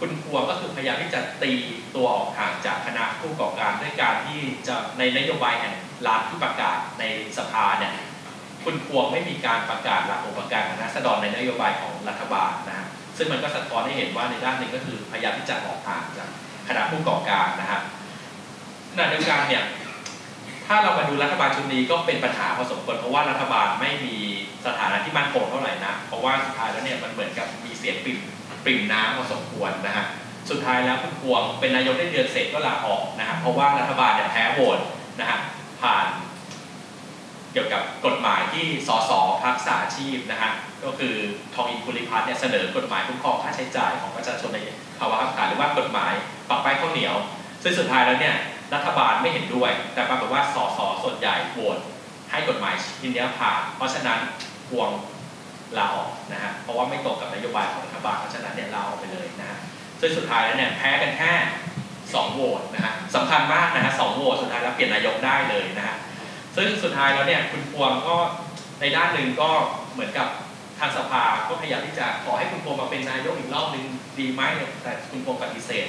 คุณพวงก็คือพยายามที่จะตีตัวออกห่างจากคณะผู้ก่อการด้วยการที่จะในนโยบายแห่งรัฐที่ประกาศในสภาเนี่ยคุณพวงไม่มีการประกาศหลักองค์ประการคณะสดรในนโยบายของรัฐบาลนะซึ่งมันก็สะท้อนให้เห็นว่าในด้านหนึ่งก็คือพยายามที่จะออกห่างจากคณะผู้ก่อการนะฮะขณะเดียวกันเนี่ยถ้าเรามาดูรัฐบาลชุดนี้ก็เป็นปัญหาพอสมควรเพราะว่ารัฐบาลไม่มีสถานะที่มั่นคงเท่าไหร่นะเพราะว่าสุดท้ายแล้วเนี่ยมันเหมือนกับมีเสียงปิ่ม ปริ่มน้ำพอสมควรนะฮะสุดท้ายแล้วคุณพวงเป็นนายกได้เดือนเสร็จก็ลาออกนะฮะเพราะว่ารัฐบาลเนี่ยแพ้โหวตนะฮะผ่าน เกี่ยวกับกฎหมายที่สสพักษาชีพนะฮะก็คือทองอินกุลิพัฒน์เนี่ยเสนอกฎหมายคุ้มครองค่าใช้จ่ายของประชาชนในภาวะขับขันหรือว่ากฎหมายปรับไปข้าวเหนียว ซึ่งสุดท้ายแล้วเนี่ยรัฐบาลไม่เห็นด้วย แต่ปรากฏว่าสสส่วนใหญ่โหวตให้กฎหมายชิ้นนี้ผ่านเพราะฉะนั้นพวง ลาออกนะฮะเพราะว่าไม่ตรงกับนโยบายของรัฐบาลเพราะฉะนั้นเนี่ยลาออกไปเลยนะฮะซึ่งสุดท้ายแล้วเนี่ยแพ้กันแค่2โหวตนะฮะสำคัญมากนะฮะสองโหวตสุดท้ายแล้วเปลี่ยนนายกได้เลยนะฮะซึ่งสุดท้ายแล้วเนี่ยคุณพวงก็ในด้านหนึ่งก็เหมือนกับทางสภาก็พยายามที่จะขอให้คุณพวงมาเป็นนายกอีกรอบหนึ่งดีไหมแต่คุณพวงปฏิเสธ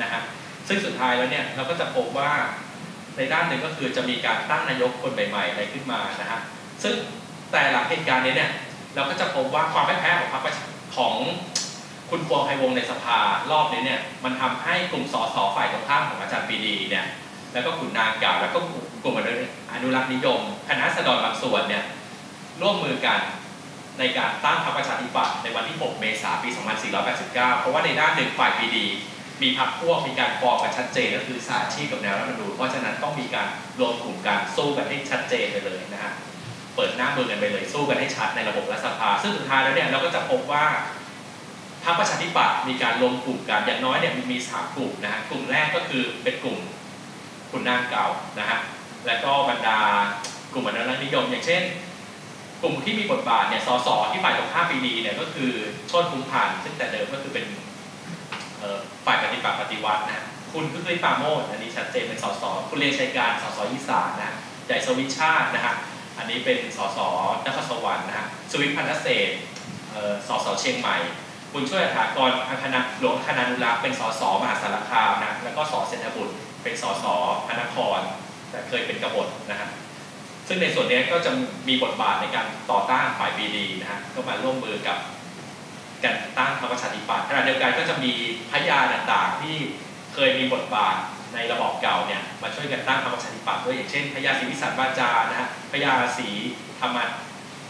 นะฮะซึ่งสุดท้ายแล้วเนี่ยเราก็จะพบว่าในด้านหนึ่งก็คือจะมีการตั้งนายกคนใหม่ๆอะไรขึ้นมานะฮะซึ่งแต่หลังเหตุการณ์นี้เนี่ย เราก็จะพบว่าความแพ้ของพรรคของคุณพวงไพวงในสภารอบนี้เนี่ยมันทำให้กลุ่มสสฝ่ายตรงข้ามของอาจารย์ปีดีเนี่ยแล้วก็ขุนนางเก่าแล้วก็กลุ่มอนุรักษ์นิยม คณะสดรบางส่วนเนี่ยร่วมมือกันในการตั้งพรรคประชาธิปัตย์ในวันที่ 6 เมษายน ปี 2489 เพราะว่าในด้านหนึ่งฝ่ายปีดี มีพรรคพวกมีการฟอร์มกันชัดเจนก็คือสาชีพกับแนวรัฐมนูญเพราะฉะนั้นต้องมีการรวมกลุ่มกันสู้กันให้ชัดเจนไปเลยนะฮะ เปิดหน้ามือกันไปเลยสู้กันให้ชัดในระบบรัฐสภา ซึ่งสุดท้ายแล้วเนี่ยเราก็จะพบว่าพรรคประชาธิปัตย์มีการรวมกลุ่มกันอย่างน้อยเนี่ยมีสามกลุ่มนะฮะกลุ่มแรกก็คือเป็นกลุ่มคุณนางเก่านะฮะแล้วก็บรรดากลุ่มอนุรักษ์นิยม อย่างเช่น กลุ่มที่มีบทบาทเนี่ยสสที่ฝ่ายตรงข้ามปีดีเนี่ยก็คือชติภูมิพันซึ่งแต่เดิมก็คือเป็นฝ่ายปฏิบัติปฏิวัตินะคุณคึกฤทธิ์ปาโมดอันนี้ชัดเจนเป็นสสคุณเรชัยการสสยีสานนะใหญ่สวิชาตินะฮะ อันนี้เป็นสสนครสวรรค์นะฮะสวิทพันธเศษสสเชียงใหม่ คุณช่วยถากรคณะหลวงคณานุรักษ์เป็นสสมหาสารคามนะแล้วก็สเศรษฐบุตร เป็นสสพระนคร แต่เคยเป็นกบฏนะฮะซึ่งในส่วนนี้ก็จะมีบทบาทในการต่อต้านฝ่ายบีดีนะฮะก็มาร่วมมือกับการตั้งพรรคประชาธิปัตย์ขณะเดียวกันก็จะมีพยานต่างๆที่เคยมีบทบาท ในระบอบเก่าเนี่ยมาช่วยกันตั้งพรรคประชาธิปัตย์ด้วยอย่างเช่นพญาศรีวิสันวาจานะฮะพญาศรีธรรม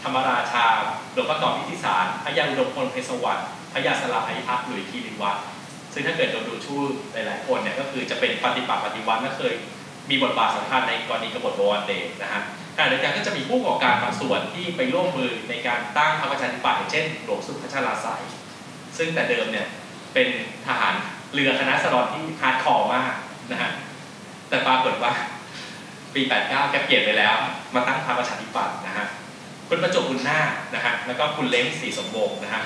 ธรรมราชาหลวงพ่อต่อพิธิสารพญาอุดมพลเพชรสวัสดิ์พญาสลับพิพัฒน์หลุยคีริวัฒน์ซึ่งถ้าเกิดเราดูชื่อหลายๆคนเนี่ยก็คือจะเป็นปฏิปักษ์ปฏิวัติและเคยมีบทบาทสำคัญในกรณีกบฏบวรเดชนะฮะขณะเดียวกันก็จะมีผู้ก่อการบางส่วนที่ไปร่วมมือในการตั้งพรรคประชาธิปัตย์อย่างเช่น หลวงสุพัชราสายซึ่งแต่เดิมเนี่ยเป็นทหารเรือคณะราษฎรที่ hardcore มาก แต่ปรากฏว่า ปี 89 แกเปลี่ยนไปแล้ว มาตั้งพรรคประชาธิปัตย์นะฮะคุณประจวบ บุนนาคนะฮะแล้วก็คุณเล้ง ศรีสมวงศ์นะฮะ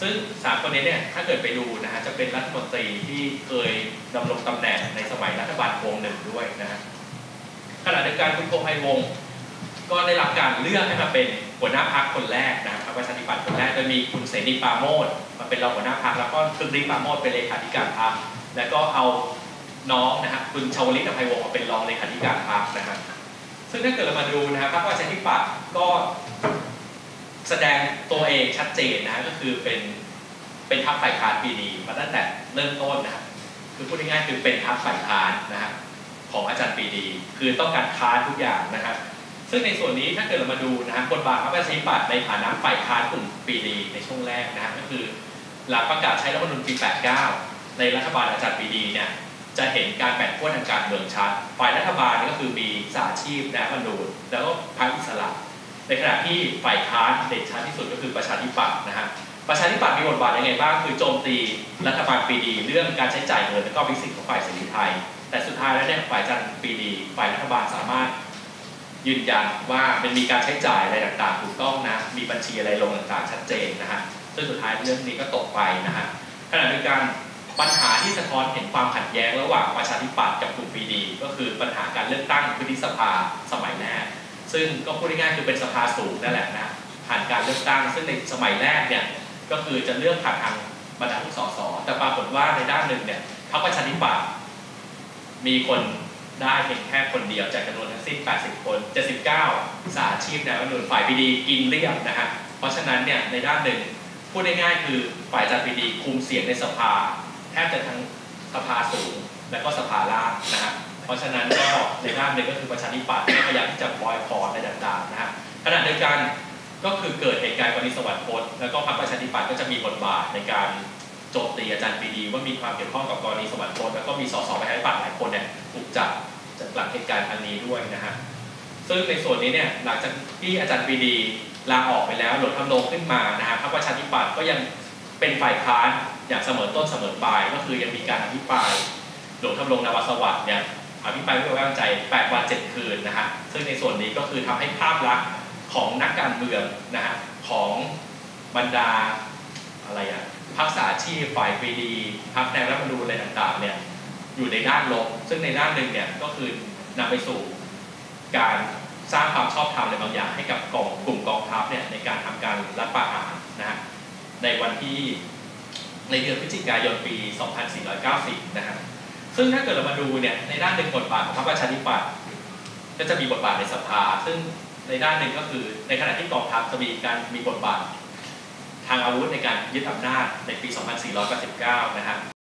ซึ่งสามคนนี้เนี่ยถ้าเกิดไปดูนะฮะจะเป็นรัฐมนตรีที่เคยดำรงตำแหน่งในสมัยรัฐบาลควงหนึ่งด้วยนะฮะขณะเดียวกันคุณโพไพวงก็ได้รับการเลือกให้มาเป็นหัวหน้าพักคนแรกนะครับประชาธิปัตย์คนแรกโดยมีคุณเสรีปาโมดมาเป็นรองหัวหน้าพักแล้วก็คุณริปาโมดเป็นเลขาธิการพักแล้วก็เอา น้องนะฮะคุณชาวลิตอภัยวงศ์มาเป็นรองเลขาธิการพักนะครับซึ่งถ้าเกิดเรามาดูนะครับพรรคประชาธิปัตย์ก็แสดงตัวเองชัดเจนนะก็คือเป็นเป็นพรรคฝ่ายค้านปีดีมาตั้งแต่เริ่มต้นนะครับคือพูดง่ายๆคือเป็นพรรคฝ่ายค้านนะฮะของอาจารย์ปีดี คือต้องการค้านทุกอย่างนะครับซึ่งในส่วนนี้ถ้าเกิดเรามาดูนะฮะบทบาทพรรคประชาธิปัตย์ในฐานะฝ่ายค้านกลุ่มปีดีในช่วงแรกนะฮะก็คือหลังประกาศใช้รัฐธรรมนูญปี 89 ในรัฐบาลอาจารย์ปีดีเนี่ย จะเห็นการแบ่งขั้วทางการเมืองชัด ฝ่ายรัฐบาลก็คือมีสาชีพและมนูญแล้วก็พรรคอิสระในขณะที่ฝ่ายค้านเด่นชัดที่สุดก็คือประชาธิปัตย์นะฮะประชาธิปัตย์มีบทบาทยังไงบ้างคือโจมตีรัฐบาลปีดี เรื่องการใช้จ่ายเงินและก็วิสิทธิ์ของฝ่ายเสรีไทย แต่สุดท้ายแล้วเนี่ยฝ่ายจันปีดี ฝ่ายรัฐบาลสามารถยืนยันว่ามันมีการใช้จ่ายอะไรต่างๆถูกต้องนะมีบัญชีอะไรลงต่างๆชัดเจนนะฮะซึ่งสุดท้ายเรื่องนี้ก็ตกไปนะฮะขณะเดียวกัน ปัญหาที่สะท้อนเห็นความขัดแย้งระหว่างประชาธิปัตย์กับกลุ่มปีดีก็คือปัญหาการเลือกตั้งพื้นที่สภาสมัยแรกซึ่งก็พูดง่ายๆคือเป็นสภาสูงนั่นแหละนะผ่านการเลือกตั้ง ซึ่งในสมัยแรกเนี่ยก็คือจะเลือกผ่านทางบรรดาผู้สสแต่ปรากฏว่าในด้านหนึ่งเนี่ยพรรคประชาธิปัตย์มีคนได้เพียงแค่คนเดียวจากจำนวนทั้งสิ้น 80 คน 79 สาอาชีพในรัฐธรรมนูญฝ่ายพีดีกินเรียบนะฮะเพราะฉะนั้นเนี่ยในด้านหนึ่งพูดง่ายๆคือฝ่ายจัดพีดีคุมเสียงในสภา บจะทั้งสภาสูงและก็สภาล่างนะฮะเพราะฉะนั้นก็ในด้านหนึ่งก็คือประชาธิปัตย์พยายามที่จะบอยคอรอะไรต่างๆนะฮะขณะเดียวกันก็คือเกิดเหตุการณ์กรณีสวัสดิ์พจน์แล้วก็พรรคประชาธิปัตย์ก็จะมีบทบาทในการโจมตีอาจารย์ปีดี ว่ามีความเกี่ยวข้องกับกรณีสวัสดิ์พจน์แล้วก็มีสสประชาธิปัตย์หลายคนเนี่ยถูกจับจากหลังเหตุการณ์ครั้งนี้ด้วยนะฮะซึ่งในส่วนนี้เนี่ยหลังจากที่อาจารย์ปีดีลาออกไปแล้วหลุดทำลงขึ้นมานะฮะพรรคประชาธิปัตย์ก็ยังเป็นฝ่ายค้าน อย่างเสมอต้นเสมอปลายก็คือยังมีการอภิปรายหลวงทำลงนวสวัสดิ์เนี่ยอภิปรายไม่ไว้วางใจ 8 วัน 7 คืนนะฮะซึ่งในส่วนนี้ก็คือทำให้ภาพลักษณ์ของนักการเมืองนะฮะของบรรดาอะไรอะพักษาชีพฝ่ายปีดีพักแนวรัฐธรรมนูญอะไรต่างๆเนี่ยอยู่ในด้านลบ ซึ่งในด้านหนึ่งเนี่ยก็คือนำไปสู่การสร้างความชอบธรรมอะไรบางอย่างให้กับกองกลุ่มกองทัพเนี่ยในการทำการรัฐประหารนะฮะในวันที่ ในเดือนพฤศจิกายนปี 2490 นะครับ ซึ่งถ้าเกิดเรามาดูเนี่ยในด้านหนึ่งบทบาทของพรรคประชาธิปัตย์ก็จะมีบทบาทในสภา ซึ่งในด้านหนึ่งก็คือในขณะที่กองทัพจะมีการมีบทบาท ทางอาวุธในการยึดอำนาจในปี 2499 นะฮะ